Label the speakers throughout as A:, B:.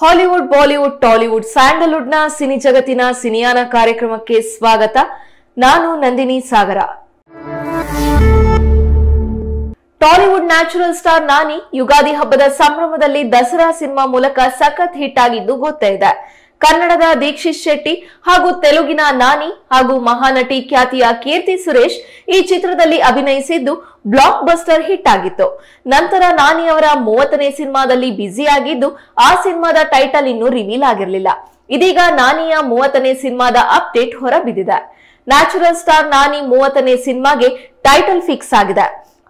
A: Hollywood, Bollywood, Tollywood, ಸ್ಯಾಂಡಲ್ವುಡ್ನ cine ಜಗತ್ತಿನ ಸಿನಿಯಾನ ಕಾರ್ಯಕ್ರಮಕ್ಕೆ ಸ್ವಾಗತ. ನಾನು Nandini Sagara. Tollywood natural star Nani Ugadi ಹಬ್ಬದ ಸಂಭ್ರಮದಲ್ಲಿ ದಸರಾ ಸಿನಿಮಾ ಮೂಲಕ ಸಖತ್ ಹಿಟ್ ಆಗಿದ್ದು ಗೊತ್ತೇ ಇದೆ. ಕನ್ನಡದ ದೀಕ್ಷಿತ್ ಶೆಟ್ಟಿ ಹಾಗೂ ತೆಲುಗಿನ ನಾನಿ ಹಾಗೂ ಮಹಾನಟಿ ಖ್ಯಾತಿಯ ಕೀರ್ತಿ ಸುರೇಶ್ ಈ ಚಿತ್ರದಲ್ಲಿ ಅಭಿನಯಿಸಿದ್ದು ಬ್ಲಾಕ್ ಬಸ್ಟರ್ ಹಿಟ್ ಆಗಿತ್ತು. ನಂತರ ನಾನಿ ಅವರ ಮೂವತ್ತನೇ ಸಿನಿಮಾದಲ್ಲಿ ಬ್ಯುಸಿ ಆಗಿದ್ದು ಆ ಸಿನಿಮಾದ ಟೈಟಲ್ ಇನ್ನೂ ರಿವೀಲ್ ಆಗಿರಲಿಲ್ಲ. ಇದೀಗ ನಾನಿಯ ಮೂವತ್ತನೇ ಸಿನಿಮಾದ ಅಪ್ಡೇಟ್ ಹೊರಬಿದ್ದಿದೆ. ನ್ಯಾಚುರಲ್ ಸ್ಟಾರ್ ನಾನಿ ಮೂವತ್ತನೇ ಸಿನಿಮಾಗೆ ಟೈಟಲ್ ಫಿಕ್ಸ್ ಆಗಿದೆ.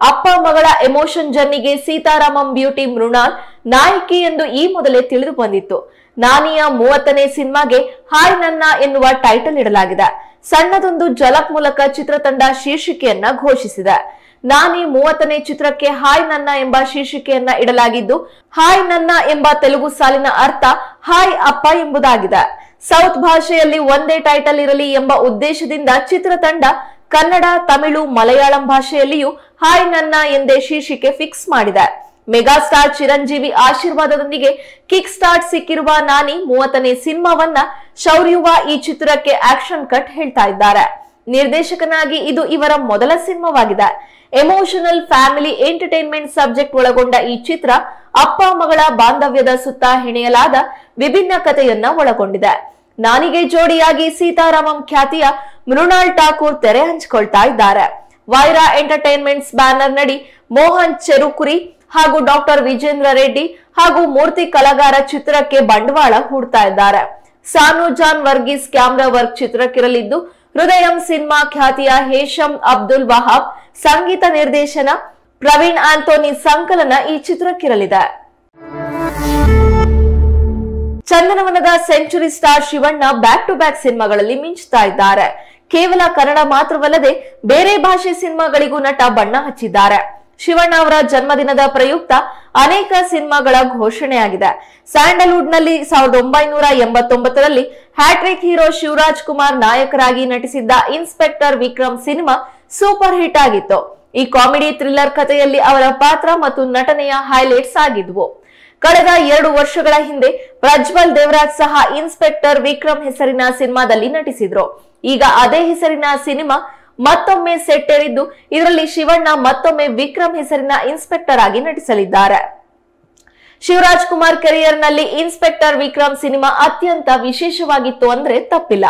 A: ಅಪ್ಪ ಮಗಳ ಎಮೋಷನ್ ಜರ್ನಿಗೆ ಸೀತಾರಾಮಂ ಬ್ಯೂಟಿ ಮೃಣಾಲ್ ನಾಯಕಿ ಎಂದು ಈ ಮೊದಲೇ ತಿಳಿದು ಬಂದಿತ್ತು. ನಾನಿಯ ಮೂವತ್ತನೇ ಸಿನಿಮಾಗೆ ಹಾಯ್ ನನ್ನ ಎನ್ನುವ ಟೈಟಲ್ ಇಡಲಾಗಿದೆ ಸಣ್ಣದೊಂದು ಜಲಕ್ ಮೂಲಕ ಚಿತ್ರತಂಡ ಶೀರ್ಷಿಕೆಯನ್ನ ಘೋಷಿಸಿದೆ. ನಾನಿ ಮೂವತ್ತನೇ ಚಿತ್ರಕ್ಕೆ ಹಾಯ್ ನನ್ನ ಎಂಬ ಶೀರ್ಷಿಕೆಯನ್ನ ಇಡಲಾಗಿದ್ದು, ಹಾಯ್ ನನ್ನ ಎಂಬ ತೆಲುಗು ಸಾಲಿನ ಅರ್ಥ ಹಾಯ್ ಅಪ್ಪ ಎಂಬುದಾಗಿದೆ. ಸೌತ್ ಭಾಷೆಯಲ್ಲಿ ಒಂದೇ ಟೈಟಲ್ ಇರಲಿ ಎಂಬ ಉದ್ದೇಶದಿಂದ ಚಿತ್ರತಂಡ ಕನ್ನಡ, ತಮಿಳು, ಮಲಯಾಳಂ ಭಾಷೆಯಲ್ಲಿಯೂ ಹಾಯ್ ನನ್ನ ಎಂದೇ ಶೀರ್ಷಿಕೆ ಫಿಕ್ಸ್ ಮಾಡಿದೆ. ಮೆಗಾಸ್ಟಾರ್ ಚಿರಂಜೀವಿ ಆಶೀರ್ವಾದದೊಂದಿಗೆ ಕಿಕ್ ಸ್ಟಾರ್ಟ್ ಸಿಕ್ಕಿರುವ ನಾನಿ ಮೂವತ್ತನೇ ಸಿನಿಮಾವನ್ನ ಶೌರ್ಯುವ ಈ ಚಿತ್ರಕ್ಕೆ ಆಕ್ಷನ್ ಕಟ್ ಹೇಳ್ತಾ ಇದ್ದಾರೆ. ನಿರ್ದೇಶಕನಾಗಿ ಇದು ಇವರ ಮೊದಲ ಸಿನಿಮಾವಾಗಿದೆ. ಎಮೋಷನಲ್ ಫ್ಯಾಮಿಲಿ ಎಂಟರ್ಟೈನ್ಮೆಂಟ್ ಸಬ್ಜೆಕ್ಟ್ ಒಳಗೊಂಡ ಈ ಚಿತ್ರ ಅಪ್ಪ ಮಗಳ ಬಾಂಧವ್ಯದ ಸುತ್ತ ಹೆಣೆಯಲಾದ ವಿಭಿನ್ನ ಕಥೆಯನ್ನ ಒಳಗೊಂಡಿದೆ. ನಾನಿಗೆ ಜೋಡಿಯಾಗಿ ಸೀತಾರಾಮಂ ಖ್ಯಾತಿಯ ಮೃಣಾಲ್ ಠಾಕೂರ್ ತೆರೆ ಹಂಚಿಕೊಳ್ತಾ ಇದ್ದಾರೆ. ವೈರಾ ಎಂಟರ್ಟೈನ್ಮೆಂಟ್ಸ್ ಬ್ಯಾನರ್ ನಡಿ ಮೋಹನ್ ಚೆರುಕುರಿ ಹಾಗೂ ಡಾಕ್ಟರ್ ವಿಜೇಂದ್ರ ರೆಡ್ಡಿ ಹಾಗೂ ಮೂರ್ತಿ ಕಲಾಗಾರ ಚಿತ್ರಕ್ಕೆ ಬಂಡವಾಳ ಹೂಡ್ತಾ ಇದ್ದಾರೆ. Sanu John Varghese camera work ಚಿತ್ರಕ್ಕಿರಲಿದ್ದು, ಹೃದಯಂ ಸಿನಿಮಾ ಖ್ಯಾತಿಯ ಹೇಶಂ ಅಬ್ದುಲ್ ವಹಾಬ್, ಸಂಗೀತ ನಿರ್ದೇಶನ ಪ್ರವೀಣ್ ಆಂಟೋನಿ ಸಂಕಲನ ಈ ಚಿತ್ರಕ್ಕಿರಲಿದೆ. ಚಂದನವನದ century star Shivanna back to back ಸಿನಿಮಾಗಳಲ್ಲಿ ಮಿಂಚುತ್ತಾ ಇದ್ದಾರೆ. ಕೇವಲ ಕನ್ನಡ ಮಾತ್ರವಲ್ಲದೆ ಬೇರೆ ಭಾಷೆ ಸಿನಿಮಾಗಳಿಗೂ ನಟ ಬಣ್ಣ ಹಚ್ಚಿದ್ದಾರೆ. ಶಿವಣ್ಣ ಅವರ ಜನ್ಮದಿನದ ಪ್ರಯುಕ್ತ ಅನೇಕ ಸಿನಿಮಾಗಳ ಘೋಷಣೆಯಾಗಿದೆ. ಸ್ಯಾಂಡಲ್ವುಡ್ನಲ್ಲಿ ಸಾವಿರದ ಒಂಬೈನೂರ ಎಂಬತ್ತೊಂಬತ್ತರಲ್ಲಿ ಹ್ಯಾಟ್ರಿಕ್ ಹೀರೋ ಶಿವರಾಜ್ ಕುಮಾರ್ ನಾಯಕರಾಗಿ ನಟಿಸಿದ್ದ inspector Vikram cinema super hit ಆಗಿತ್ತು. ಈ ಕಾಮಿಡಿ ಥ್ರಿಲ್ಲರ್ ಕಥೆಯಲ್ಲಿ ಅವರ ಪಾತ್ರ ಮತ್ತು ನಟನೆಯ ಹೈಲೈಟ್ಸ್ ಆಗಿದ್ವು. ಕಳೆದ ಎರಡು ವರ್ಷಗಳ ಹಿಂದೆ ಪ್ರಜ್ವಲ್ ದೇವರಾಜ್ ಸಹ ಇನ್ಸ್ಪೆಕ್ಟರ್ ವಿಕ್ರಮ್ ಹೆಸರಿನ ಸಿನಿಮಾದಲ್ಲಿ ನಟಿಸಿದ್ರು. ಈಗ ಅದೇ ಹೆಸರಿನ ಸಿನಿಮಾ ಮತ್ತೊಮ್ಮೆ ಸೆಟ್ಟೇರಿದ್ದು ಇದರಲ್ಲಿ ಶಿವಣ್ಣ ಮತ್ತೊಮ್ಮೆ ವಿಕ್ರಮ್ ಹೆಸರಿನ ಇನ್ಸ್ಪೆಕ್ಟರ್ ಆಗಿ ನಟಿಸಲಿದ್ದಾರೆ. ಶಿವರಾಜ್ ಕುಮಾರ್ ಕೆರಿಯರ್ನಲ್ಲಿ ಇನ್ಸ್ಪೆಕ್ಟರ್ ವಿಕ್ರಮ್ ಸಿನಿಮಾ ಅತ್ಯಂತ ವಿಶೇಷವಾಗಿತ್ತು ಅಂದ್ರೆ ತಪ್ಪಿಲ್ಲ.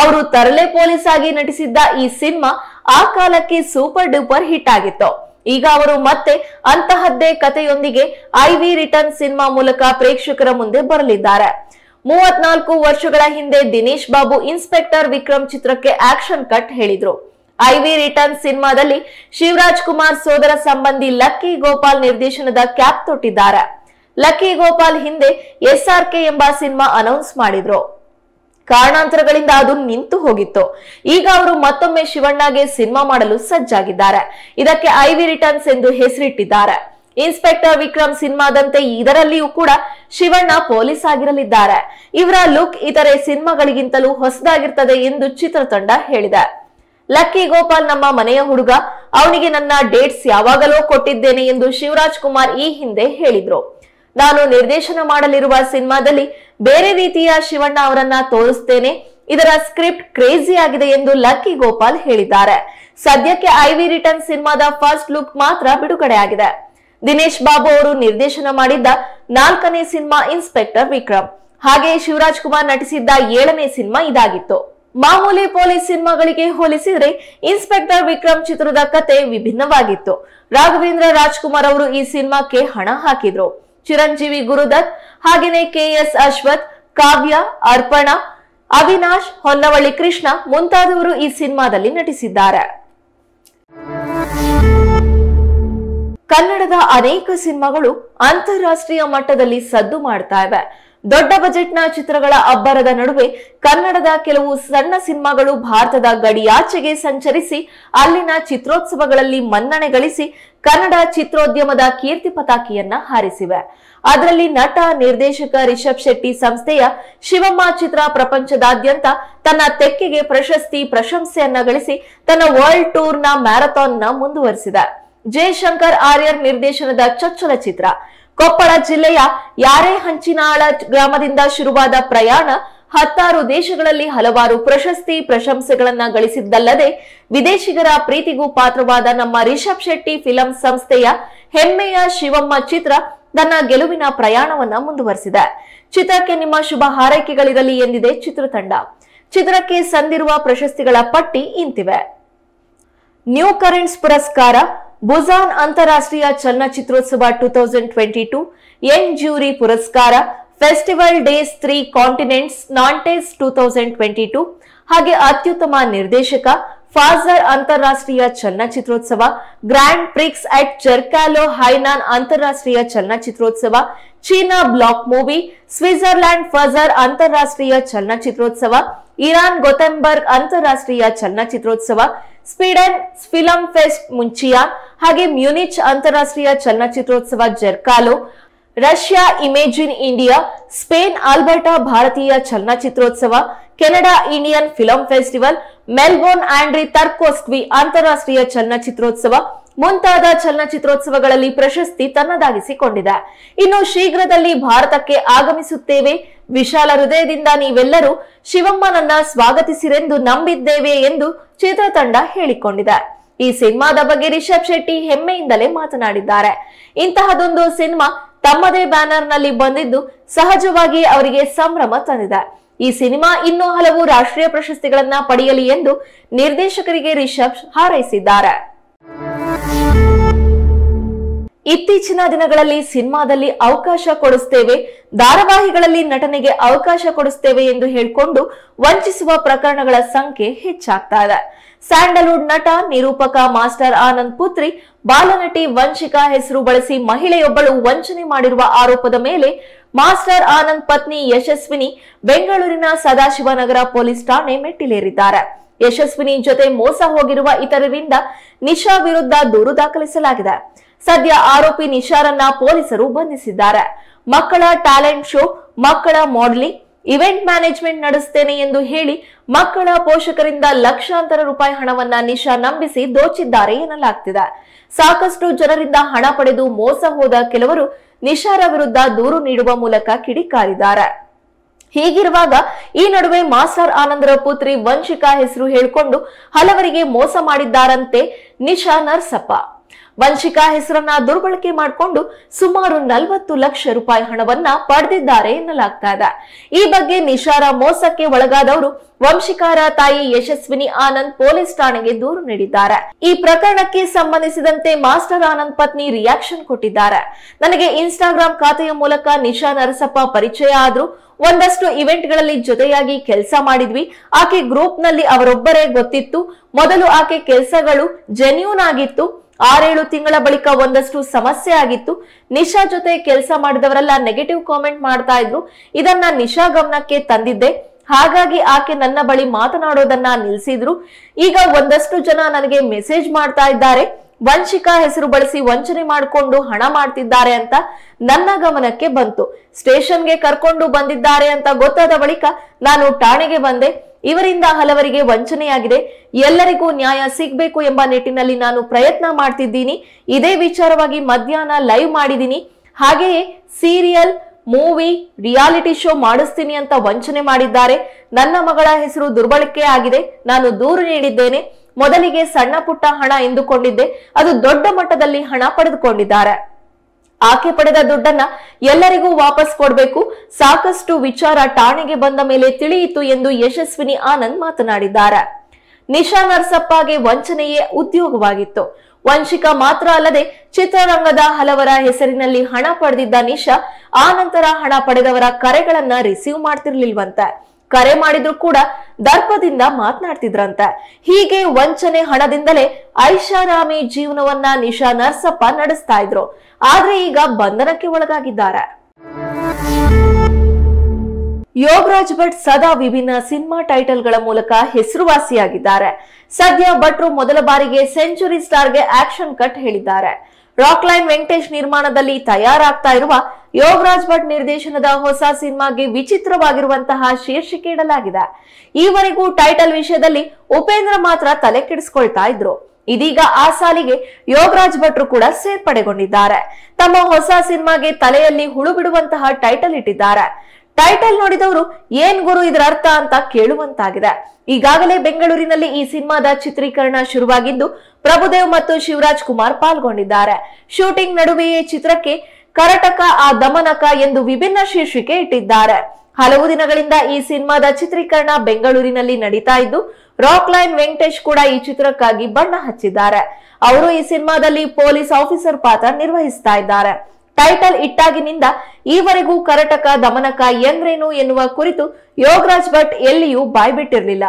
A: ಅವರು ತರಲೆ ಪೊಲೀಸ್ ಆಗಿ ನಟಿಸಿದ್ದ ಈ ಸಿನಿಮಾ ಆ ಕಾಲಕ್ಕೆ ಸೂಪರ್ ಡೂಪರ್ ಹಿಟ್ ಆಗಿತ್ತು. ಈಗ ಅವರು ಮತ್ತೆ ಅಂತಹದ್ದೇ ಕಥೆಯೊಂದಿಗೆ ಐ ವಿ ರಿಟರ್ನ್ ಸಿನಿಮಾ ಮೂಲಕ ಪ್ರೇಕ್ಷಕರ ಮುಂದೆ ಬರಲಿದ್ದಾರೆ. ಮೂವತ್ನಾಲ್ಕು ವರ್ಷಗಳ ಹಿಂದೆ ದಿನೇಶ್ ಬಾಬು ಇನ್ಸ್ಪೆಕ್ಟರ್ ವಿಕ್ರಮ್ ಚಿತ್ರಕ್ಕೆ ಆಕ್ಷನ್ ಕಟ್ ಹೇಳಿದ್ರು. ಐ ವಿ ರಿಟರ್ನ್ ಸಿನಿಮಾದಲ್ಲಿ ಶಿವರಾಜ್ ಕುಮಾರ್ ಸೋದರ ಸಂಬಂಧಿ ಲಕ್ಕಿ ಗೋಪಾಲ್ ನಿರ್ದೇಶನದ ಕ್ಯಾಪ್ ತೊಟ್ಟಿದ್ದಾರೆ. ಲಕ್ಕಿ ಗೋಪಾಲ್ ಹಿಂದೆ ಎಸ್ ಆರ್ ಕೆ ಎಂಬ ಸಿನಿಮಾ ಅನೌನ್ಸ್ ಮಾಡಿದ್ರು. ಕಾರಣಾಂತರಗಳಿಂದ ಅದು ನಿಂತು ಹೋಗಿತ್ತು. ಈಗ ಅವರು ಮತ್ತೊಮ್ಮೆ ಶಿವಣ್ಣಗೆ ಸಿನಿಮಾ ಮಾಡಲು ಸಜ್ಜಾಗಿದ್ದಾರೆ. ಇದಕ್ಕೆ ಐವಿ ರಿಟರ್ನ್ಸ್ ಎಂದು ಹೆಸರಿಟ್ಟಿದ್ದಾರೆ. ಇನ್ಸ್ಪೆಕ್ಟರ್ ವಿಕ್ರಮ್ ಸಿನಿಮಾದಂತೆ ಇದರಲ್ಲಿಯೂ ಕೂಡ ಶಿವಣ್ಣ ಪೊಲೀಸ್ ಆಗಿರಲಿದ್ದಾರೆ. ಇವರ ಲುಕ್ ಇತರೆ ಸಿನಿಮಾಗಳಿಗಿಂತಲೂ ಹೊಸದಾಗಿರ್ತದೆ ಎಂದು ಚಿತ್ರತಂಡ ಹೇಳಿದೆ. ಲಕ್ಕಿ ಗೋಪಾಲ್ ನಮ್ಮ ಮನೆಯ ಹುಡುಗ. ಅವನಿಗೆ ನನ್ನ ಡೇಟ್ಸ್ ಯಾವಾಗಲೋ ಕೊಟ್ಟಿದ್ದೇನೆ ಎಂದು ಶಿವರಾಜ್ ಕುಮಾರ್ ಈ ಹಿಂದೆ ಹೇಳಿದ್ರು. ನಾನು ನಿರ್ದೇಶನ ಮಾಡಲಿರುವ ಸಿನಿಮಾದಲ್ಲಿ ಬೇರೆ ರೀತಿಯ ಶಿವಣ್ಣ ಅವರನ್ನ ತೋರಿಸ್ತೇನೆ. ಇದರ ಸ್ಕ್ರಿಪ್ಟ್ ಕ್ರೇಜಿ ಆಗಿದೆ ಎಂದು ಲಕ್ಕಿ ಗೋಪಾಲ್ ಹೇಳಿದ್ದಾರೆ. ಸದ್ಯಕ್ಕೆ ಐವಿ ರಿಟರ್ನ್ ಸಿನಿಮಾದ ಫಸ್ಟ್ ಲುಕ್ ಮಾತ್ರ ಬಿಡುಗಡೆ ಆಗಿದೆ. ದಿನೇಶ್ ಬಾಬು ಅವರು ನಿರ್ದೇಶನ ಮಾಡಿದ್ದ ನಾಲ್ಕನೇ ಸಿನಿಮಾ ಇನ್ಸ್ಪೆಕ್ಟರ್ ವಿಕ್ರಮ್. ಹಾಗೆಯೇ ಶಿವರಾಜ್ ಕುಮಾರ್ ನಟಿಸಿದ್ದ ಏಳನೇ ಸಿನಿಮಾ ಇದಾಗಿತ್ತು. ಮಾಮೂಲಿ ಪೊಲೀಸ್ ಸಿನಿಮಾಗಳಿಗೆ ಹೋಲಿಸಿದ್ರೆ ಇನ್ಸ್ಪೆಕ್ಟರ್ ವಿಕ್ರಮ್ ಚಿತ್ರದ ಕತೆ ವಿಭಿನ್ನವಾಗಿತ್ತು. ರಾಘವೇಂದ್ರ ರಾಜ್ಕುಮಾರ್ ಅವರು ಈ ಸಿನಿಮಾಕ್ಕೆ ಹಣ ಹಾಕಿದ್ರು. ಚಿರಂಜೀವಿ ಗುರುದತ್, ಹಾಗೇನೆ ಕೆಎಸ್ ಅಶ್ವಥ್, ಕಾವ್ಯ, ಅರ್ಪಣಾ, ಅವಿನಾಶ್, ಹೊನ್ನವಳ್ಳಿ ಕೃಷ್ಣ ಮುಂತಾದವರು ಈ ಸಿನಿಮಾದಲ್ಲಿ ನಟಿಸಿದ್ದಾರೆ. ಕನ್ನಡದ ಅನೇಕ ಸಿನಿಮಾಗಳು ಅಂತಾರಾಷ್ಟ್ರೀಯ ಮಟ್ಟದಲ್ಲಿ ಸದ್ದು ಮಾಡ್ತಾ ಇವೆ. ದೊಡ್ಡ ಬಜೆಟ್ನ ಚಿತ್ರಗಳ ಅಬ್ಬರದ ನಡುವೆ ಕನ್ನಡದ ಕೆಲವು ಸಣ್ಣ ಸಿನಿಮಾಗಳು ಭಾರತದ ಗಡಿಯಾಚೆಗೆ ಸಂಚರಿಸಿ, ಅಲ್ಲಿನ ಚಿತ್ರೋತ್ಸವಗಳಲ್ಲಿ ಮನ್ನಣೆ ಗಳಿಸಿ ಕನ್ನಡ ಚಿತ್ರೋದ್ಯಮದ ಕೀರ್ತಿ ಪತಾಕಿಯನ್ನ ಹಾರಿಸಿವೆ. ಅದರಲ್ಲಿ ನಟ, ನಿರ್ದೇಶಕ ರಿಷಬ್ ಶೆಟ್ಟಿ ಸಂಸ್ಥೆಯ ಶಿವಮ್ಮ ಚಿತ್ರ ಪ್ರಪಂಚದಾದ್ಯಂತ ತನ್ನ ತೆಕ್ಕೆಗೆ ಪ್ರಶಸ್ತಿ, ಪ್ರಶಂಸೆಯನ್ನ ಗಳಿಸಿ ತನ್ನ ವರ್ಲ್ಡ್ ಟೂರ್ನ ಮ್ಯಾರಥಾನ್ನ ಮುಂದುವರಿಸಿದೆ. ಜಯಶಂಕರ್ ಆರ್ಯರ್ ನಿರ್ದೇಶನದ ಚೊಚ್ಚಲ ಚಿತ್ರ. ಕೊಪ್ಪಳ ಜಿಲ್ಲೆಯ ಯಾರೇ ಹಂಚಿನಾಳ ಗ್ರಾಮದಿಂದ ಶುರುವಾದ ಪ್ರಯಾಣ ಹತ್ತಾರು ದೇಶಗಳಲ್ಲಿ ಹಲವಾರು ಪ್ರಶಸ್ತಿ ಪ್ರಶಂಸೆಗಳನ್ನ ಗಳಿಸಿದ್ದಲ್ಲದೆ ವಿದೇಶಿಗರ ಪ್ರೀತಿಗೂ ಪಾತ್ರವಾದ ನಮ್ಮ ರಿಷಬ್ ಶೆಟ್ಟಿ ಫಿಲಂ ಸಂಸ್ಥೆಯ ಹೆಮ್ಮೆಯ ಶಿವಮ್ಮ ಚಿತ್ರ ತನ್ನ ಗೆಲುವಿನ ಪ್ರಯಾಣವನ್ನ ಮುಂದುವರೆಸಿದೆ. ಚಿತ್ರಕ್ಕೆ ನಿಮ್ಮ ಶುಭ ಹಾರೈಕೆಗಳಿರಲಿ ಎಂದಿದೆ ಚಿತ್ರತಂಡ. ಚಿತ್ರಕ್ಕೆ ಸಂದಿರುವ ಪ್ರಶಸ್ತಿಗಳ ಪಟ್ಟಿ ಇಂತಿವೆ. ನ್ಯೂ ಕರೆಂಟ್ಸ್ ಪುರಸ್ಕಾರ ಬುಜಾನ್ ಅಂತಾರಾಷ್ಟ್ರೀಯ ಚಲನಚಿತ್ರೋತ್ಸವ two thousand twenty two, young jury ಪುರಸ್ಕಾರ, festival des three continents Nantes two thousand twenty two, ಹಾಗೆ ಅತ್ಯುತ್ತಮ ನಿರ್ದೇಶಕ ಫಾಜರ್ ಅಂತಾರಾಷ್ಟ್ರೀಯ ಚಲನಚಿತ್ರೋತ್ಸವ, grand prix at Zerkalo Hainan ಅಂತಾರಾಷ್ಟ್ರೀಯ ಚಲನಚಿತ್ರೋತ್ಸವ, China black movie Switzerland Fajr ಅಂತಾರಾಷ್ಟ್ರೀಯ ಚಲನಚಿತ್ರೋತ್ಸವ, ಇರಾನ್ ಗೊತೆಂಬರ್ಗ್ ಅಂತಾರಾಷ್ಟ್ರೀಯ ಚಲನಚಿತ್ರೋತ್ಸವ ಸ್ವೀಡನ್ ಫಿಲಂ ಫೆಸ್ಟ್ ಮುಂಚಿಯಾ ಹಾಗೆ ಮ್ಯೂನಿಚ್ ಅಂತಾರಾಷ್ಟ್ರೀಯ ಚಲನಚಿತ್ರೋತ್ಸವ Zerkalo, Russia Imagine India, Spain Alberta ಭಾರತೀಯ ಚಲನಚಿತ್ರೋತ್ಸವ, Canada Indian film festival, Melbourne Andrei Tarkovsky ಅಂತಾರಾಷ್ಟ್ರೀಯ ಚಲನಚಿತ್ರೋತ್ಸವ ಮುಂತಾದ ಚಲನಚಿತ್ರೋತ್ಸವಗಳಲ್ಲಿ ಪ್ರಶಸ್ತಿ ತನ್ನದಾಗಿಸಿಕೊಂಡಿದೆ. ಇನ್ನು ಶೀಘ್ರದಲ್ಲಿ ಭಾರತಕ್ಕೆ ಆಗಮಿಸುತ್ತೇವೆ. ವಿಶಾಲ ಹೃದಯದಿಂದ ನೀವೆಲ್ಲರೂ ಶಿವಮ್ಮನನ್ನ ಸ್ವಾಗತಿಸಿರೆಂದು ನಂಬಿದ್ದೇವೆ ಎಂದು ಚಿತ್ರತಂಡ ಹೇಳಿಕೊಂಡಿದೆ. ಈ ಸಿನಿಮಾದ ಬಗ್ಗೆ ರಿಷಬ್ ಶೆಟ್ಟಿ ಹೆಮ್ಮೆಯಿಂದಲೇ ಮಾತನಾಡಿದ್ದಾರೆ. ಇಂತಹದೊಂದು ಸಿನಿಮಾ ತಮ್ಮದೇ ಬ್ಯಾನರ್ನಲ್ಲಿ ಬಂದಿದ್ದು ಸಹಜವಾಗಿ ಅವರಿಗೆ ಸಂಭ್ರಮ ತಂದಿದೆ. ಈ ಸಿನಿಮಾ ಇನ್ನೂ ಹಲವು ರಾಷ್ಟ್ರೀಯ ಪ್ರಶಸ್ತಿಗಳನ್ನ ಪಡೆಯಲಿ ಎಂದು ನಿರ್ದೇಶಕರಿಗೆ ರಿಷಬ್ ಹಾರೈಸಿದ್ದಾರೆ. ಇತ್ತೀಚಿನ ದಿನಗಳಲ್ಲಿ ಸಿನಿಮಾದಲ್ಲಿ ಅವಕಾಶ ಕೊಡಿಸ್ತೇವೆ, ಧಾರಾವಾಹಿಗಳಲ್ಲಿ ನಟನೆಗೆ ಅವಕಾಶ ಕೊಡಿಸ್ತೇವೆ ಎಂದು ಹೇಳಿಕೊಂಡು ವಂಚಿಸುವ ಪ್ರಕರಣಗಳ ಸಂಖ್ಯೆ ಹೆಚ್ಚಾಗ್ತಾ ಇದೆ. ಸ್ಯಾಂಡಲ್ವುಡ್ ನಟ, ನಿರೂಪಕ ಮಾಸ್ಟರ್ ಆನಂದ್ ಪುತ್ರಿ, ಬಾಲನಟಿ ವಂಶಿಕಾ ಹೆಸರು ಬಳಸಿ ಮಹಿಳೆಯೊಬ್ಬಳು ವಂಚನೆ ಮಾಡಿರುವ ಆರೋಪದ ಮೇಲೆ ಮಾಸ್ಟರ್ ಆನಂದ್ ಪತ್ನಿ ಯಶಸ್ವಿನಿ ಬೆಂಗಳೂರಿನ ಸದಾಶಿವನಗರ ಪೊಲೀಸ್ ಠಾಣೆ ಮೆಟ್ಟಿಲೇರಿದ್ದಾರೆ. ಯಶಸ್ವಿನಿ ಜೊತೆ ಮೋಸ ಹೋಗಿರುವ ಇತರರಿಂದ ನಿಶಾ ವಿರುದ್ಧ ದೂರು ದಾಖಲಿಸಲಾಗಿದೆ. ಸದ್ಯ ಆರೋಪಿ ನಿಶಾರನ್ನ ಪೊಲೀಸರು ಬಂಧಿಸಿದ್ದಾರೆ. ಮಕ್ಕಳ ಟ್ಯಾಲೆಂಟ್ ಶೋ, ಮಕ್ಕಳ ಮಾಡಲಿಂಗ್, ಇವೆಂಟ್ ಮ್ಯಾನೇಜ್ಮೆಂಟ್ ನಡೆಸುತ್ತೇನೆ ಎಂದು ಹೇಳಿ ಮಕ್ಕಳ ಪೋಷಕರಿಂದ ಲಕ್ಷಾಂತರ ರೂಪಾಯಿ ಹಣವನ್ನ ನಿಶಾ ನಂಬಿಸಿ ದೋಚಿದ್ದಾರೆ ಎನ್ನಲಾಗ್ತಿದೆ. ಸಾಕಷ್ಟು ಜನರಿಂದ ಹಣ ಪಡೆದು ಮೋಸ ಹೋದ ಕೆಲವರು ನಿಶಾರ ವಿರುದ್ಧ ದೂರು ನೀಡುವ ಮೂಲಕ ಕಿಡಿಕಾರಿದ್ದಾರೆ. ಹೀಗಿರುವಾಗ ಈ ನಡುವೆ ಮಾಸ್ಟರ್ ಆನಂದರ ಪುತ್ರಿ ವಂಶಿಕಾ ಹೆಸರು ಹೇಳಿಕೊಂಡು ಹಲವರಿಗೆ ಮೋಸ ಮಾಡಿದ್ದಾರಂತೆ ನಿಶಾ ನರ್ಸಪ್ಪ. ವಂಶಿಕಾ ಹೆಸರನ್ನ ದುರ್ಬಳಕೆ ಮಾಡಿಕೊಂಡು ಸುಮಾರು ನಲವತ್ತು ಲಕ್ಷ ರೂಪಾಯಿ ಹಣವನ್ನ ಪಡೆದಿದ್ದಾರೆ ಎನ್ನಲಾಗ್ತಾ ಇದೆ. ಈ ಬಗ್ಗೆ ನಿಶಾರ ಮೋಸಕ್ಕೆ ಒಳಗಾದವರು ವಂಶಿಕಾರ ತಾಯಿ ಯಶಸ್ವಿನಿ ಆನಂದ್ ಪೊಲೀಸ್ ಠಾಣೆಗೆ ದೂರು ನೀಡಿದ್ದಾರೆ. ಈ ಪ್ರಕರಣಕ್ಕೆ ಸಂಬಂಧಿಸಿದಂತೆ ಮಾಸ್ಟರ್ ಆನಂದ್ ಪತ್ನಿ ರಿಯಾಕ್ಷನ್ ಕೊಟ್ಟಿದ್ದಾರೆ. ನನಗೆ ಇನ್ಸ್ಟಾಗ್ರಾಂ ಖಾತೆಯ ಮೂಲಕ ನಿಶಾ ನರಸಪ್ಪ ಪರಿಚಯ ಆದ್ರು ಒಂದಷ್ಟು ಇವೆಂಟ್ಗಳಲ್ಲಿ ಜೊತೆಯಾಗಿ ಕೆಲಸ ಮಾಡಿದ್ವಿ. ಆಕೆ ಗ್ರೂಪ್ನಲ್ಲಿ ಅವರೊಬ್ಬರೇ ಗೊತ್ತಿತ್ತು. ಮೊದಲು ಆಕೆ ಕೆಲಸಗಳು ಜೆನ್ಯೂನ್ ಆಗಿತ್ತು. ಆರೇಳು ತಿಂಗಳ ಬಳಿಕ ಒಂದಷ್ಟು ಸಮಸ್ಯೆ ಆಗಿತ್ತು. ನಿಶಾ ಜೊತೆ ಕೆಲಸ ಮಾಡಿದವರೆಲ್ಲ ನೆಗೆಟಿವ್ ಕಾಮೆಂಟ್ ಮಾಡ್ತಾ ಇದ್ರು. ಇದನ್ನ ನಿಶಾ ಗಮನಕ್ಕೆ ತಂದಿದ್ದೆ. ಹಾಗಾಗಿ ಆಕೆ ನನ್ನ ಬಳಿ ಮಾತನಾಡೋದನ್ನ ನಿಲ್ಸಿದ್ರು. ಈಗ ಒಂದಷ್ಟು ಜನ ನನಗೆ ಮೆಸೇಜ್ ಮಾಡ್ತಾ ಇದ್ದಾರೆ. ವಂಶಿಕಾ ಹೆಸರು ಬಳಸಿ ವಂಚನೆ ಮಾಡಿಕೊಂಡು ಹಣ ಮಾಡ್ತಿದ್ದಾರೆ ಅಂತ ನನ್ನ ಗಮನಕ್ಕೆ ಬಂತು. ಸ್ಟೇಷನ್ಗೆ ಕರ್ಕೊಂಡು ಬಂದಿದ್ದಾರೆ ಅಂತ ಗೊತ್ತಾದ ಬಳಿಕ ನಾನು ಠಾಣೆಗೆ ಬಂದೆ. ಇವರಿಂದ ಹಲವರಿಗೆ ವಂಚನೆಯಾಗಿದೆ. ಎಲ್ಲರಿಗೂ ನ್ಯಾಯ ಸಿಗಬೇಕು ಎಂಬ ನಿಟ್ಟಿನಲ್ಲಿ ನಾನು ಪ್ರಯತ್ನ ಮಾಡ್ತಿದ್ದೀನಿ. ಇದೇ ವಿಚಾರವಾಗಿ ಮಧ್ಯಾಹ್ನ ಲೈವ್ ಮಾಡಿದ್ದೀನಿ. ಹಾಗೆಯೇ ಸೀರಿಯಲ್, ಮೂವಿ, ರಿಯಾಲಿಟಿ ಶೋ ಮಾಡಿಸ್ತೀನಿ ಅಂತ ವಂಚನೆ ಮಾಡಿದ್ದಾರೆ. ನನ್ನ ಮಗಳ ಹೆಸರು ದುರ್ಬಳಕೆ ಆಗಿದೆ. ನಾನು ದೂರು ನೀಡಿದ್ದೇನೆ. ಮೊದಲಿಗೆ ಸಣ್ಣ ಪುಟ್ಟ ಹಣ ಎಂದುಕೊಂಡಿದ್ದೆ. ಅದು ದೊಡ್ಡ ಮಟ್ಟದಲ್ಲಿ ಹಣ ಪಡೆದುಕೊಂಡಿದ್ದಾರೆ. ಆಕೆ ಪಡೆದ ದುಡ್ಡನ್ನ ಎಲ್ಲರಿಗೂ ವಾಪಸ್ ಕೊಡಬೇಕು. ಸಾಕಷ್ಟು ವಿಚಾರ ಠಾಣೆಗೆ ಬಂದ ಮೇಲೆ ತಿಳಿಯಿತು ಎಂದು ಯಶಸ್ವಿನಿ ಆನಂದ್ ಮಾತನಾಡಿದ್ದಾರೆ. ನಿಶಾ ನರ್ಸಪ್ಪಗೆ ವಂಚನೆಯೇ ಉದ್ಯೋಗವಾಗಿತ್ತು. ವಂಶಿಕಾ ಮಾತ್ರ ಅಲ್ಲದೆ ಚಿತ್ರರಂಗದ ಹಲವರ ಹೆಸರಿನಲ್ಲಿ ಹಣ ಪಡೆದಿದ್ದ ನಿಶಾ ಆ ನಂತರ ಹಣ ಪಡೆದವರ ಕರೆಗಳನ್ನ ರಿಸೀವ್ ಮಾಡ್ತಿರ್ಲಿಲ್ವಂತೆ. ಕರೆ ಮಾಡಿದ್ರು ಕೂಡ ದರ್ಪದಿಂದ ಮಾತನಾಡ್ತಿದ್ರಂತೆ. ಹೀಗೆ ವಂಚನೆ ಹಣದಿಂದಲೇ ಐಷಾರಾಮಿ ಜೀವನವನ್ನ ನಿಶಾ ನರ್ಸಪ್ಪ ನಡೆಸ್ತಾ ಇದ್ರು. ಆದ್ರೆ ಈಗ ಬಂಧನಕ್ಕೆ ಒಳಗಾಗಿದ್ದಾರೆ. ಯೋಗರಾಜ್ ಭಟ್ ಸದಾ ವಿಭಿನ್ನ ಸಿನಿಮಾ ಟೈಟಲ್ಗಳ ಮೂಲಕ ಹೆಸರುವಾಸಿಯಾಗಿದ್ದಾರೆ. ಸದ್ಯ ಭಟ್ರು ಮೊದಲ ಬಾರಿಗೆ ಸೆಂಚುರಿ ಸ್ಟಾರ್ಗೆ ಆಕ್ಷನ್ ಕಟ್ ಹೇಳಿದ್ದಾರೆ. ರಾಕ್ ಲೈನ್ ವೆಂಕಟೇಶ್ ನಿರ್ಮಾಣದಲ್ಲಿ ತಯಾರಾಗ್ತಾ ಇರುವ ಯೋಗರಾಜ್ ಭಟ್ ನಿರ್ದೇಶನದ ಹೊಸ ಸಿನಿಮಾಗೆ ವಿಚಿತ್ರವಾಗಿರುವಂತಹ ಶೀರ್ಷಿಕೆ ಇಡಲಾಗಿದೆ. ಈವರೆಗೂ ಟೈಟಲ್ ವಿಷಯದಲ್ಲಿ ಉಪೇಂದ್ರ ಮಾತ್ರ ತಲೆ ಕೆಡಿಸ್ಕೊಳ್ತಾ ಇದ್ರು. ಇದೀಗ ಆ ಸಾಲಿಗೆ ಯೋಗರಾಜ್ ಭಟ್ರು ಕೂಡ ಸೇರ್ಪಡೆಗೊಂಡಿದ್ದಾರೆ. ತಮ್ಮ ಹೊಸ ಸಿನಿಮಾಗೆ ತಲೆಯಲ್ಲಿ ಹುಳು ಬಿಡುವಂತಹ ಟೈಟಲ್ ಇಟ್ಟಿದ್ದಾರೆ. ಟೈಟಲ್ ನೋಡಿದವರು ಏನ್ ಗುರು ಇದರ ಅರ್ಥ ಅಂತ ಕೇಳುವಂತಾಗಿದೆ. ಈಗಾಗಲೇ ಬೆಂಗಳೂರಿನಲ್ಲಿ ಈ ಸಿನಿಮಾದ ಚಿತ್ರೀಕರಣ ಶುರುವಾಗಿದ್ದು ಪ್ರಭುದೇವ್ ಮತ್ತು ಶಿವರಾಜ್ ಕುಮಾರ್ ಪಾಲ್ಗೊಂಡಿದ್ದಾರೆ. ಶೂಟಿಂಗ್ ನಡುವೆಯೇ ಚಿತ್ರಕ್ಕೆ ಕರಟಕ ಆ ದಮನಕ ಎಂದು ವಿಭಿನ್ನ ಶೀರ್ಷಿಕೆ ಇಟ್ಟಿದ್ದಾರೆ. ಹಲವು ದಿನಗಳಿಂದ ಈ ಸಿನಿಮಾದ ಚಿತ್ರೀಕರಣ ಬೆಂಗಳೂರಿನಲ್ಲಿ ನಡೀತಾ ಇದ್ದು, ರಾಕ್ ಲೈನ್ ವೆಂಕಟೇಶ್ ಕೂಡ ಈ ಚಿತ್ರಕ್ಕಾಗಿ ಬಣ್ಣ ಹಚ್ಚಿದ್ದಾರೆ. ಅವರು ಈ ಸಿನಿಮಾದಲ್ಲಿ ಪೊಲೀಸ್ ಆಫೀಸರ್ ಪಾತ್ರ ನಿರ್ವಹಿಸ್ತಾ ಇದ್ದಾರೆ. ಟೈಟಲ್ ಇಟ್ಟಾಗಿನಿಂದ ಈವರೆಗೂ ಕರಟಕ, ದಮನಕ ಎಂದ್ರೇನು ಎನ್ನುವ ಕುರಿತು ಯೋಗರಾಜ್ ಭಟ್ ಎಲ್ಲಿಯೂ ಬಾಯ್ಬಿಟ್ಟಿರ್ಲಿಲ್ಲ.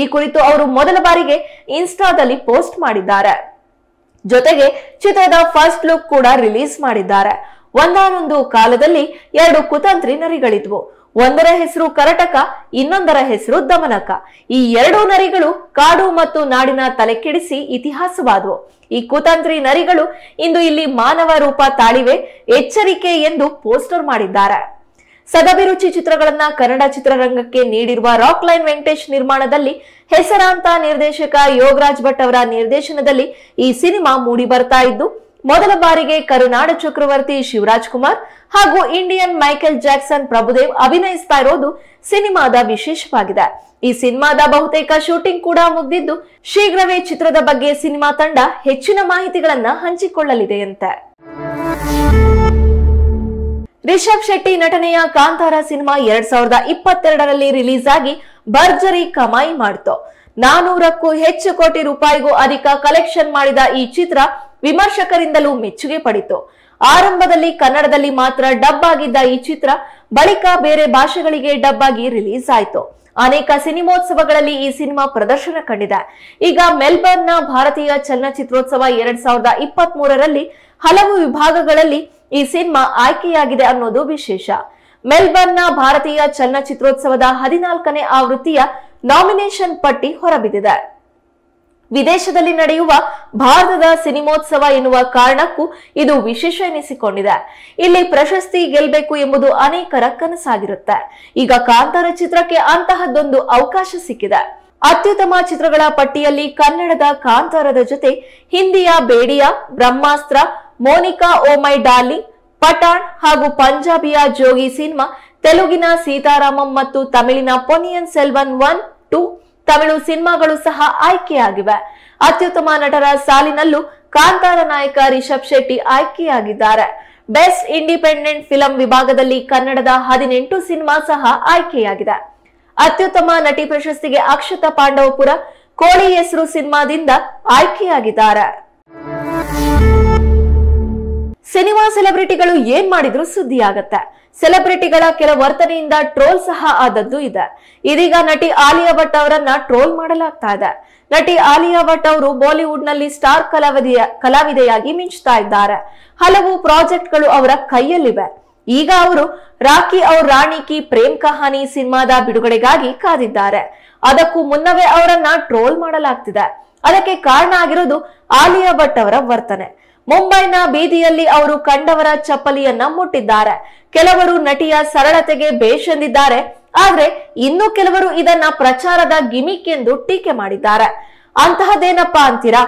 A: ಈ ಕುರಿತು ಅವರು ಮೊದಲ ಬಾರಿಗೆ ಇನ್ಸ್ಟಾದಲ್ಲಿ ಪೋಸ್ಟ್ ಮಾಡಿದ್ದಾರೆ. ಜೊತೆಗೆ ಚಿತ್ರದ ಫಸ್ಟ್ ಲುಕ್ ಕೂಡ ರಿಲೀಸ್ ಮಾಡಿದ್ದಾರೆ. ಒಂದಾನೊಂದು ಕಾಲದಲ್ಲಿ ಎರಡು ಕುತಂತ್ರಿ ನರಿಗಳಿದ್ವು. ಒಂದರ ಹೆಸರು ಕರಟಕ, ಇನ್ನೊಂದರ ಹೆಸರು ದಮನಕ. ಈ ಎರಡೂ ನರಿಗಳು ಕಾಡು ಮತ್ತು ನಾಡಿನ ತಲೆ ಕೆಡಿಸಿ ಇತಿಹಾಸವಾದವು. ಈ ಕುತಂತ್ರಿ ನರಿಗಳು ಇಂದು ಇಲ್ಲಿ ಮಾನವ ರೂಪ ತಾಳಿವೆ, ಎಚ್ಚರಿಕೆ ಎಂದು ಪೋಸ್ಟರ್ ಮಾಡಿದ್ದಾರೆ. ಸದಭಿರುಚಿ ಚಿತ್ರಗಳನ್ನ ಕನ್ನಡ ಚಿತ್ರರಂಗಕ್ಕೆ ನೀಡಿರುವ ರಾಕ್ ಲೈನ್ ವೆಂಕಟೇಶ್ ನಿರ್ಮಾಣದಲ್ಲಿ ಹೆಸರಾಂತ ನಿರ್ದೇಶಕ ಯೋಗರಾಜ್ ಭಟ್ ಅವರ ನಿರ್ದೇಶನದಲ್ಲಿ ಈ ಸಿನಿಮಾ ಮೂಡಿ ಬರ್ತಾ ಇದ್ದು ಮೊದಲ ಬಾರಿಗೆ ಕರುನಾಡ ಚಕ್ರವರ್ತಿ ಶಿವರಾಜ್ ಕುಮಾರ್ ಹಾಗೂ ಇಂಡಿಯನ್ ಮೈಕೆಲ್ ಜಾಕ್ಸನ್ ಪ್ರಭುದೇವ್ ಅಭಿನಯಿಸ್ತಾ ಇರೋದು ಸಿನಿಮಾದ ವಿಶೇಷವಾಗಿದೆ. ಈ ಸಿನಿಮಾದ ಬಹುತೇಕ ಶೂಟಿಂಗ್ ಕೂಡ ಮುಗಿದಿದ್ದು ಶೀಘ್ರವೇ ಚಿತ್ರದ ಬಗ್ಗೆ ಸಿನಿಮಾ ತಂಡ ಹೆಚ್ಚಿನ ಮಾಹಿತಿಗಳನ್ನ ಹಂಚಿಕೊಳ್ಳಲಿದೆಯಂತೆ. ರಿಷಬ್ ಶೆಟ್ಟಿ ನಟನೆಯ ಕಾಂತಾರ ಸಿನಿಮಾ ಎರಡ್ ಸಾವಿರದ ಇಪ್ಪತ್ತೆರಡರಲ್ಲಿ ರಿಲೀಸ್ ಆಗಿ ಭರ್ಜರಿ ಕಮಾಯಿ ಮಾಡಿತು. ನಾನೂರಕ್ಕೂ ಹೆಚ್ಚು ಕೋಟಿ ರೂಪಾಯಿಗೂ ಅಧಿಕ ಕಲೆಕ್ಷನ್ ಮಾಡಿದ ಈ ಚಿತ್ರ ವಿಮರ್ಶಕರಿಂದಲೂ ಮೆಚ್ಚುಗೆ ಪಡಿತು. ಆರಂಭದಲ್ಲಿ ಕನ್ನಡದಲ್ಲಿ ಮಾತ್ರ ಡಬ್ ಆಗಿದ್ದ ಈ ಚಿತ್ರ ಬಳಿಕ ಬೇರೆ ಭಾಷೆಗಳಿಗೆ ಡಬ್ ಆಗಿ ರಿಲೀಸ್ ಆಯಿತು. ಅನೇಕ ಸಿನಿಮೋತ್ಸವಗಳಲ್ಲಿ ಈ ಸಿನಿಮಾ ಪ್ರದರ್ಶನ ಕಂಡಿದೆ. ಈಗ ಮೆಲ್ಬರ್ನ್ನ ಭಾರತೀಯ ಚಲನಚಿತ್ರೋತ್ಸವ ಎರಡ್ ಸಾವಿರದ ಇಪ್ಪತ್ತ್ ಮೂರರಲ್ಲಿ ಹಲವು ವಿಭಾಗಗಳಲ್ಲಿ ಈ ಸಿನಿಮಾ ಆಯ್ಕೆಯಾಗಿದೆ ಅನ್ನೋದು ವಿಶೇಷ. ಮೆಲ್ಬರ್ನ್ನ ಭಾರತೀಯ ಚಲನಚಿತ್ರೋತ್ಸವದ ಹದಿನಾಲ್ಕನೇ ಆವೃತ್ತಿಯ ನಾಮಿನೇಷನ್ ಪಟ್ಟಿ ಹೊರಬಿದ್ದಿದೆ. ವಿದೇಶದಲ್ಲಿ ನಡೆಯುವ ಭಾರತದ ಸಿನಿಮೋತ್ಸವ ಎನ್ನುವ ಕಾರಣಕ್ಕೂ ಇದು ವಿಶೇಷ ಎನಿಸಿಕೊಂಡಿದೆ. ಇಲ್ಲಿ ಪ್ರಶಸ್ತಿ ಗೆಲ್ಲಬೇಕು ಎಂಬುದು ಅನೇಕರ ಕನಸಾಗಿರುತ್ತೆ. ಈಗ ಕಾಂತಾರ ಚಿತ್ರಕ್ಕೆ ಅಂತಹದ್ದೊಂದು ಅವಕಾಶ ಸಿಕ್ಕಿದೆ. ಅತ್ಯುತ್ತಮ ಚಿತ್ರಗಳ ಪಟ್ಟಿಯಲ್ಲಿ ಕನ್ನಡದ ಕಾಂತಾರದ ಜೊತೆ ಹಿಂದಿಯ Bhediya Brahmastra, Monica O my darling, Pathaan ಹಾಗೂ ಪಂಜಾಬಿಯ ಜೋಗಿ ಸಿನಿಮಾ ತೆಲುಗಿನ ಸೀತಾರಾಮಂ ಮತ್ತು ತಮಿಳಿನ ಪೊನಿಯನ್ ಸೆಲ್ವನ್ ಒನ್ ಟೂ ತಮಿಳು ಸಿನಿಮಾಗಳು ಸಹ ಆಯ್ಕೆಯಾಗಿವೆ. ಅತ್ಯುತ್ತಮ ನಟರ ಸಾಲಿನಲ್ಲೂ ಕಾಂತಾರ ನಾಯಕ ರಿಷಬ್ ಶೆಟ್ಟಿ ಆಯ್ಕೆಯಾಗಿದ್ದಾರೆ. ಬೆಸ್ಟ್ ಇಂಡಿಪೆಂಡೆಂಟ್ ಫಿಲಂ ವಿಭಾಗದಲ್ಲಿ ಕನ್ನಡದ ಹದಿನೆಂಟು ಸಿನಿಮಾ ಸಹ ಆಯ್ಕೆಯಾಗಿದೆ. ಅತ್ಯುತ್ತಮ ನಟಿ ಪ್ರಶಸ್ತಿಗೆ ಅಕ್ಷತಾ ಪಾಂಡವಪುರ ಕೋಳಿ ಹೆಸರು ಸಿನಿಮಾದಿಂದ ಆಯ್ಕೆಯಾಗಿದ್ದಾರೆ. ಸಿನಿಮಾ ಸೆಲೆಬ್ರಿಟಿಗಳು ಏನ್ ಮಾಡಿದ್ರು ಸುದ್ದಿ ಆಗತ್ತೆ ಸೆಲೆಬ್ರಿಟಿಗಳ ಕೆಲ ವರ್ತನೆಯಿಂದ ಟ್ರೋಲ್ ಸಹ ಆದದ್ದು ಇದೆ. ಇದೀಗ ನಟಿ ಆಲಿಯಾ ಭಟ್ ಅವರನ್ನ ಟ್ರೋಲ್ ಮಾಡಲಾಗ್ತಾ ಇದೆ. ನಟಿ ಆಲಿಯಾ ಭಟ್ ಅವರು ಬಾಲಿವುಡ್ನಲ್ಲಿ ಸ್ಟಾರ್ ಕಲಾವಿದೆಯ ಕಲಾವಿದೆಯಾಗಿ ಮಿಂಚ್ತಾ ಇದ್ದಾರೆ. ಹಲವು ಪ್ರಾಜೆಕ್ಟ್ಗಳು ಅವರ ಕೈಯಲ್ಲಿವೆ. ಈಗ ಅವರು ರಾಕಿ ಅವ್ರ ರಾಣಿ ಕಿ ಪ್ರೇಮ್ ಕಹಾನಿ ಸಿನಿಮಾದ ಬಿಡುಗಡೆಗಾಗಿ ಕಾದಿದ್ದಾರೆ. ಅದಕ್ಕೂ ಮುನ್ನವೇ ಅವರನ್ನ ಟ್ರೋಲ್ ಮಾಡಲಾಗ್ತಿದೆ. ಅದಕ್ಕೆ ಕಾರಣ ಆಗಿರೋದು ಆಲಿಯಾ ಭಟ್ ಅವರ ವರ್ತನೆ. ಮುಂಬೈನ ಬೀದಿಯಲ್ಲಿ ಅವರು ಕಂಡವರ ಚಪ್ಪಲಿಯನ್ನ ಮುಟ್ಟಿದ್ದಾರೆ. ಕೆಲವರು ನಟಿಯ ಸರಳತೆಗೆ ಬೇಷೆಂದಿದ್ದಾರೆ. ಆದ್ರೆ ಇನ್ನು ಕೆಲವರು ಇದನ್ನ ಪ್ರಚಾರದ ಗಿಮಿಕ್ ಎಂದು ಟೀಕೆ ಮಾಡಿದ್ದಾರೆ. ಅಂತಹದೇನಪ್ಪ ಅಂತೀರಾ?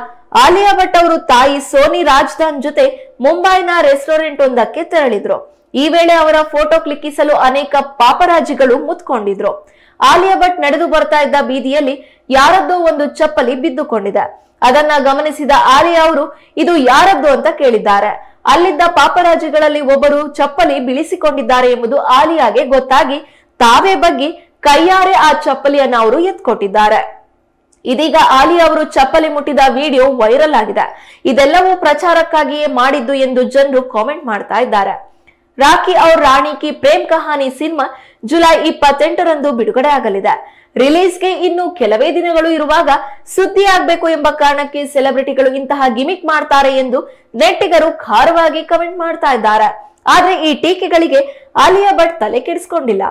A: ಆಲಿಯಾ ಭಟ್ ಅವರು ತಾಯಿ ಸೋನಿ ರಾಜ್ದಾನ್ ಜೊತೆ ಮುಂಬೈನ ರೆಸ್ಟೋರೆಂಟ್ ಒಂದಕ್ಕೆ ತೆರಳಿದ್ರು. ಈ ವೇಳೆ ಅವರ ಫೋಟೋ ಕ್ಲಿಕ್ಕಿಸಲು ಅನೇಕ ಪಾಪರಾಜಿಗಳು ಮುತ್ಕೊಂಡಿದ್ರು. ಆಲಿಯಾ ಭಟ್ ನಡೆದು ಬರ್ತಾ ಇದ್ದ ಬೀದಿಯಲ್ಲಿ ಯಾರದ್ದೋ ಒಂದು ಚಪ್ಪಲಿ ಬಿದ್ದುಕೊಂಡಿದೆ. ಅದನ್ನ ಗಮನಿಸಿದ ಆಲಿಯಾ ಅವರು, ಇದು ಯಾರದ್ದು ಅಂತ ಕೇಳಿದ್ದಾರೆ. ಅಲ್ಲಿದ್ದ ಪಾಪರಾಜಿಗಳಲ್ಲಿ ಒಬ್ಬರು ಚಪ್ಪಲಿ ಬಿಳಿಸಿಕೊಂಡಿದ್ದಾರೆ ಎಂಬುದು ಆಲಿಯಾಗೆ ಗೊತ್ತಾಗಿ, ತಾವೇ ಬಗ್ಗೆ ಕೈಯಾರೆ ಆ ಚಪ್ಪಲಿಯನ್ನ ಅವರು ಎತ್ಕೊಟ್ಟಿದ್ದಾರೆ. ಇದೀಗ ಆಲಿ ಅವರು ಚಪ್ಪಲಿ ಮುಟ್ಟಿದ ವಿಡಿಯೋ ವೈರಲ್ ಆಗಿದೆ. ಇದೆಲ್ಲವೂ ಪ್ರಚಾರಕ್ಕಾಗಿಯೇ ಮಾಡಿದ್ದು ಎಂದು ಜನರು ಕಾಮೆಂಟ್ ಮಾಡ್ತಾ ಇದ್ದಾರೆ. ರಾಖಿ ಔರ್ ರಾಣಿ ಕಿ ಪ್ರೇಮ್ ಕಹಾನಿ ಸಿನಿಮಾ ಜುಲೈ ಇಪ್ಪತ್ತೆಂಟರಂದು ಬಿಡುಗಡೆ ಆಗಲಿದೆ. ರಿಲೀಸ್ಗೆ ಇನ್ನು ಕೆಲವೇ ದಿನಗಳು ಇರುವಾಗ ಸುದ್ದಿ ಆಗಬೇಕು ಎಂಬ ಕಾರಣಕ್ಕೆ ಸೆಲೆಬ್ರಿಟಿಗಳು ಇಂತಹ ಗಿಮಿಕ್ ಮಾಡ್ತಾರೆ ಎಂದು ನೆಟ್ಟಿಗರು ಖಾರವಾಗಿ ಕಮೆಂಟ್ ಮಾಡ್ತಾ ಇದ್ದಾರೆ. ಆದ್ರೆ ಈ ಟೀಕೆಗಳಿಗೆ ಆಲಿಯಾ ಭಟ್ ತಲೆ ಕೆಡಿಸಿಕೊಂಡಿಲ್ಲ.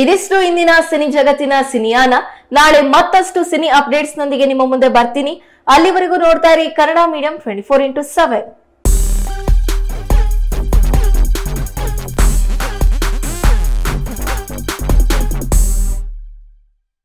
A: ಇದಿಷ್ಟು ಇಂದಿನ ಸಿನಿ ಜಗತ್ತಿನ ಸಿನಿಯಾನ. ನಾಳೆ ಮತ್ತಷ್ಟು ಸಿನಿ ಅಪ್ಡೇಟ್ಸ್ ನೊಂದಿಗೆ ನಿಮ್ಮ ಮುಂದೆ ಬರ್ತೀನಿ. ಅಲ್ಲಿವರೆಗೂ ನೋಡ್ತಾ ಇರಿ Kannada medium twenty four into seven